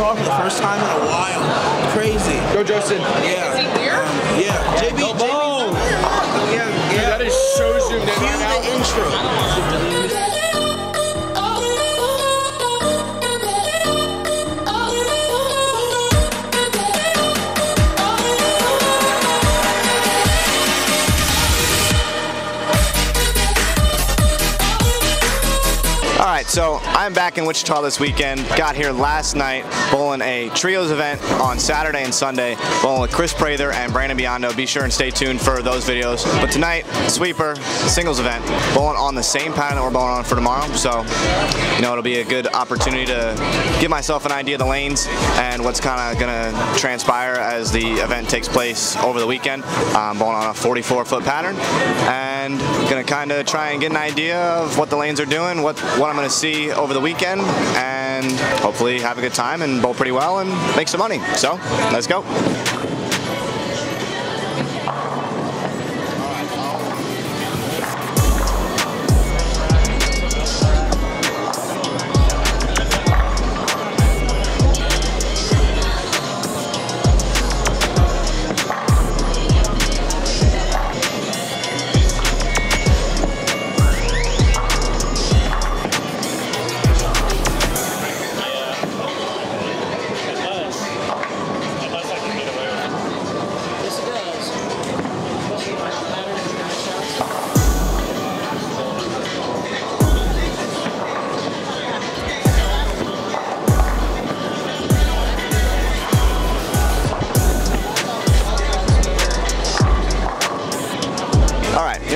hard for the first time in a while. Crazy. Go, Justin. Yeah. Is he here? Um, yeah. JB. Go, JB. Yeah. Yeah. That is so zoomed in Cue right now. the intro. So I'm back in Wichita this weekend. Got here last night bowling a trios event on Saturday and Sunday, bowling with Chris Prather and Brandon Biondo. Be sure and stay tuned for those videos. But tonight, sweeper, singles event, bowling on the same pattern that we're bowling on for tomorrow. So, you know, it'll be a good opportunity to give myself an idea of the lanes and what's kind of going to transpire as the event takes place over the weekend. Um, bowling on a 44 foot pattern and going to kind of try and get an idea of what the lanes are doing, what, what I'm going to see over the weekend, and hopefully have a good time and bowl pretty well and make some money. So, let's go.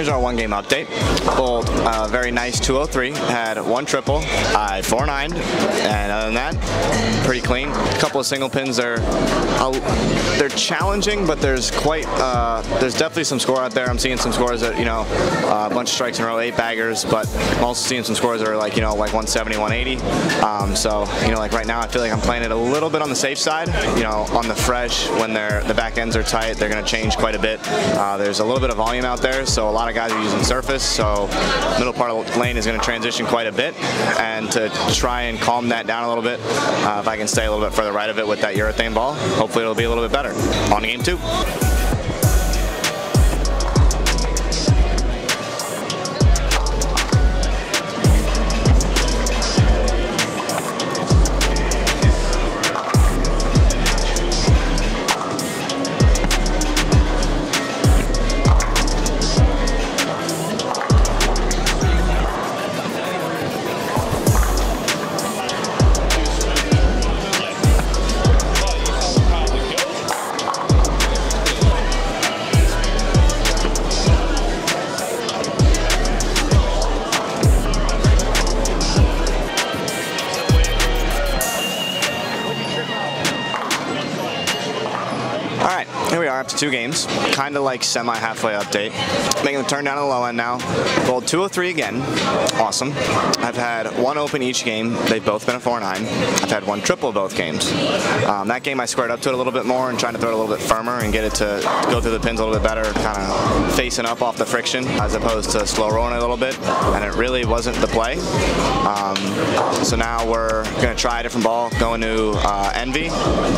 Here's our one game update. Bowled a very nice 203, had one triple, I 4 9 and other than that, pretty clean. A couple of single pins, uh, they're challenging, but there's quite, uh, there's definitely some score out there. I'm seeing some scores that, you know, uh, a bunch of strikes in a row, eight baggers, but I'm also seeing some scores that are like, you know, like 170, 180. Um, so, you know, like right now, I feel like I'm playing it a little bit on the safe side. You know, on the fresh, when they're, the back ends are tight, they're going to change quite a bit. Uh, there's a little bit of volume out there, so a lot of guys are using surface, so middle part of the lane is going to transition quite a bit, and to try and calm that down a little bit, uh, if I can stay a little bit further right of it with that urethane ball, hopefully it'll be a little bit better. On game two. Are after two games. Kind of like semi halfway update. Making the turn down to the low end now. Bowled 203 again. Awesome. I've had one open each game. They've both been a 4 9. I've had one triple both games. Um, that game I squared up to it a little bit more and trying to throw it a little bit firmer and get it to go through the pins a little bit better, kind of facing up off the friction as opposed to slow rolling a little bit. And it really wasn't the play. Um, so now we're going to try a different ball, going to uh, Envy,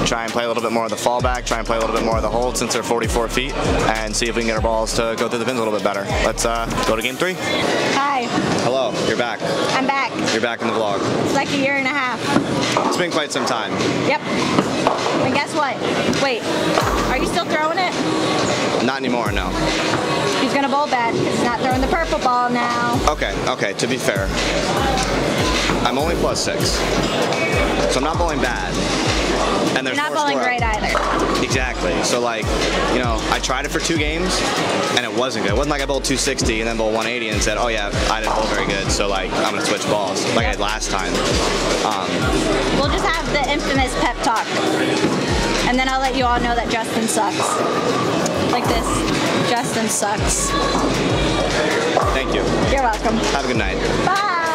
try and play a little bit more of the fallback, try and play a little bit more of the hold since they're 44 feet, and see if we can get our balls to go through the pins a little bit better. Let's uh, go to game three. Hi, Hello, you're back. I'm back. You're back in the vlog. It's like a year and a half. It's been quite some time. Yep. And guess what? Wait, are you still throwing it? Not anymore, no. He's gonna bowl bad he's not throwing the purple ball now. Okay, okay, to be fair, I'm only plus six. So I'm not bowling bad. And there's You're not bowling great either. Exactly. So like, you know, I tried it for two games, and it wasn't good. It wasn't like I bowled 260 and then bowled 180 and said, oh yeah, I didn't bowl very good, so like I'm gonna switch balls like I did last time. Um, We'll just have the infamous pep talk. And then I'll let you all know that Justin sucks. Like this. Justin sucks. thank you. You're welcome. Have a good night. Bye.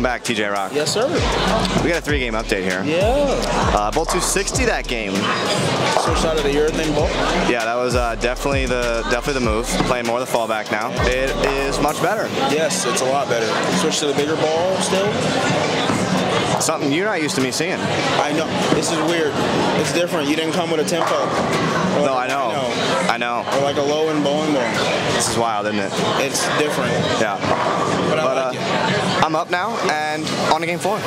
Back, TJ Rock. Yes, sir. We got a three-game update here. Yeah. Uh, Bolt 260 that game. Switched out of the urethane bolt. Yeah, that was uh, definitely the definitely the move. Playing more of the fallback now. It is much better. Yes, it's a lot better. Switched to the bigger ball still. Something you're not used to me seeing. I know. This is weird. It's different. You didn't come with a tempo. No, I a know. I know. Or like a low and bowling ball. This is wild, isn't it? It's different. Yeah. But I like uh, it. I'm up now and on to game four.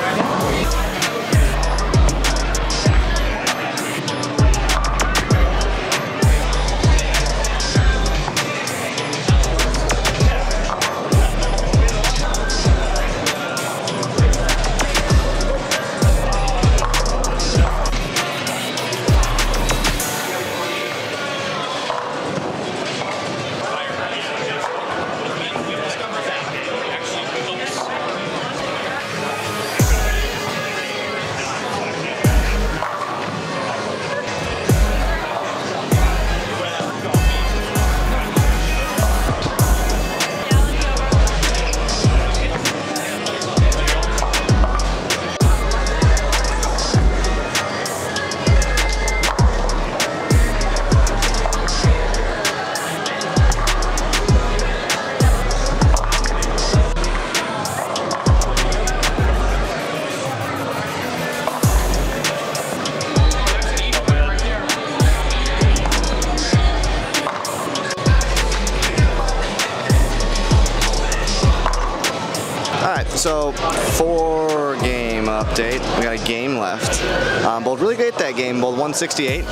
Right, so four game update. We got a game left. Um, bowled really great that game. Bowled 168.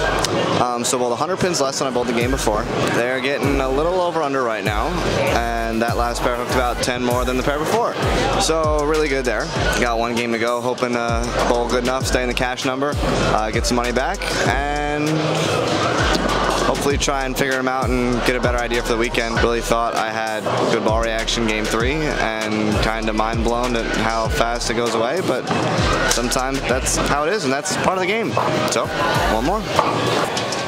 Um, so bowled 100 pins less than I bowled the game before. They're getting a little over under right now, and that last pair hooked about 10 more than the pair before. So really good there. Got one game to go. Hoping to bowl good enough, stay in the cash number, uh, get some money back, and hopefully try and figure them out and get a better idea for the weekend. Really thought I had good ball reaction game three and kind of mind blown at how fast it goes away, but sometimes that's how it is and that's part of the game. So, one more.